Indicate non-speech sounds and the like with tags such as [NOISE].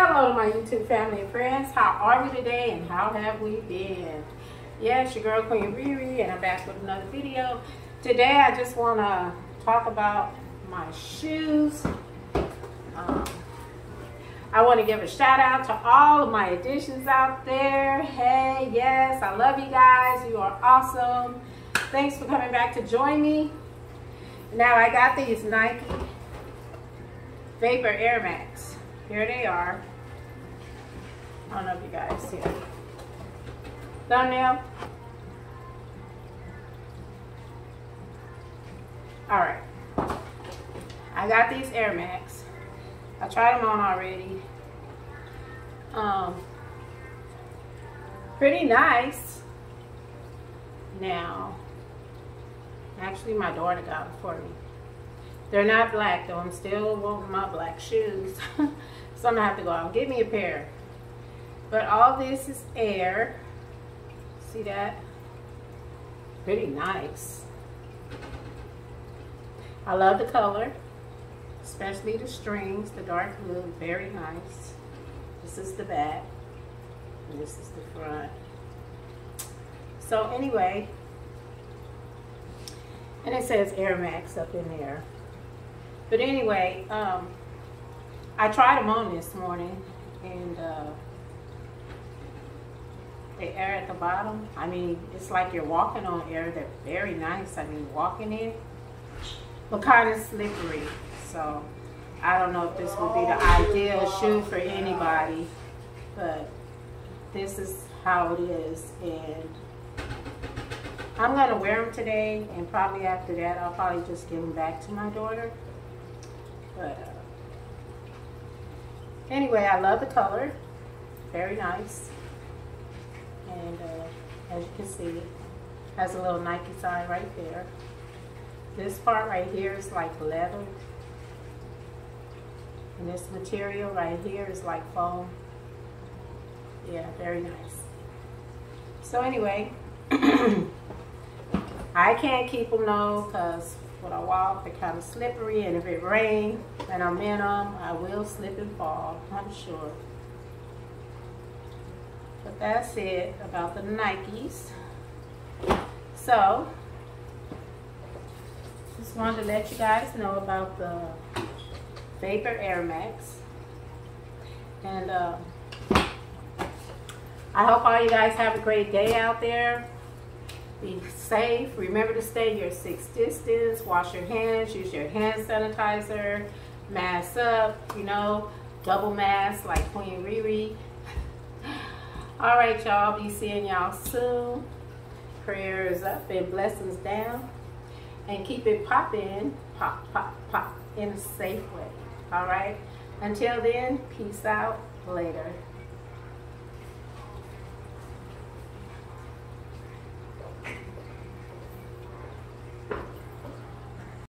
Hello, my YouTube family and friends. How are we today and how have we been? Yes, your girl Queen Ree Ree and I'm back with another video. Today I just want to talk about my shoes. Um, I want to give a shout out to all of my additions out there. Hey, yes, I love you guys. You are awesome. Thanks for coming back to join me. Now I got these Nike Vapor Air Max. Here they are. I don't know if you guys see it. Thumbnail. All right. I got these Air Max. I tried them on already. Um, pretty nice. Now, actually my daughter got them for me. They're not black though. I'm still wanting my black shoes. [LAUGHS] so I'm gonna have to go out and get me a pair. But all this is air. See that? Pretty nice. I love the color, especially the strings, the dark blue, very nice. This is the back, and this is the front. So anyway, and it says Air Max up in there. But anyway, um, I tried them on this morning, and uh, the air at the bottom, I mean, it's like you're walking on air. They're very nice. I mean, walking in, but kind of slippery. So I don't know if this would be the ideal shoe for anybody, but this is how it is. And I'm going to wear them today, and probably after that, I'll probably just give them back to my daughter. But uh, anyway, I love the color. Very nice. And uh, as you can see, has a little Nike sign right there. This part right here is like leather. And this material right here is like foam. Yeah, very nice. So anyway, [CLEARS THROAT] I can't keep them though because when I walk, they're kind of slippery, and if it rains and I'm in them, I will slip and fall, I'm sure. But that's it about the Nikes. So, just wanted to let you guys know about the Vapor Air Max. And uh, I hope all you guys have a great day out there. Be safe. Remember to stay your six distance. Wash your hands. Use your hand sanitizer. Mask up. You know, double mask like Queen Ree Ree. [SIGHS] All right, y'all. Be seeing y'all soon. Prayers up and blessings down. And keep it popping. Pop, pop, pop. In a safe way. All right. Until then, peace out. Later.